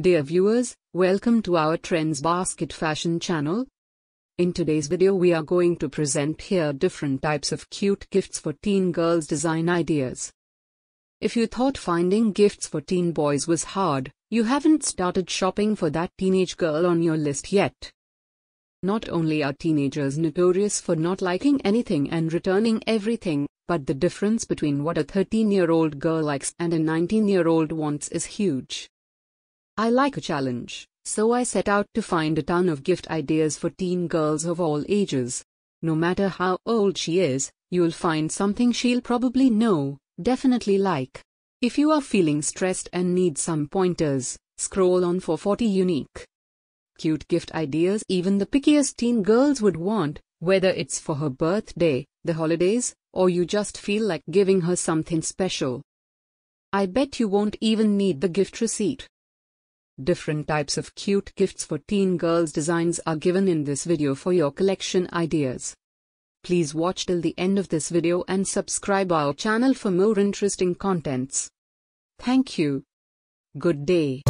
Dear viewers, welcome to our TrendzBasket Fashion channel. In today's video we are going to present here different types of cute gifts for teen girls design ideas. If you thought finding gifts for teen boys was hard, you haven't started shopping for that teenage girl on your list yet. Not only are teenagers notorious for not liking anything and returning everything, but the difference between what a 13-year-old girl likes and a 19-year-old wants is huge. I like a challenge, so I set out to find a ton of gift ideas for teen girls of all ages. No matter how old she is, you'll find something she'll probably know, definitely like. If you are feeling stressed and need some pointers, scroll on for 40 unique cute gift ideas even the pickiest teen girls would want, whether it's for her birthday, the holidays, or you just feel like giving her something special. I bet you won't even need the gift receipt. Different types of cute gifts for teen girls designs are given in this video for your collection ideas. Please watch till the end of this video and subscribe our channel for more interesting contents. Thank you. Good day.